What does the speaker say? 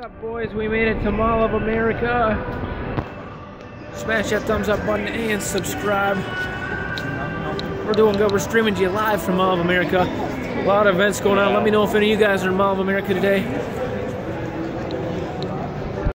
Up, boys? We made it to Mall of America. Smash that thumbs up button and subscribe. We're doing good. We're streaming to you live from Mall of America. A lot of events going on. Let me know if any of you guys are in Mall of America today.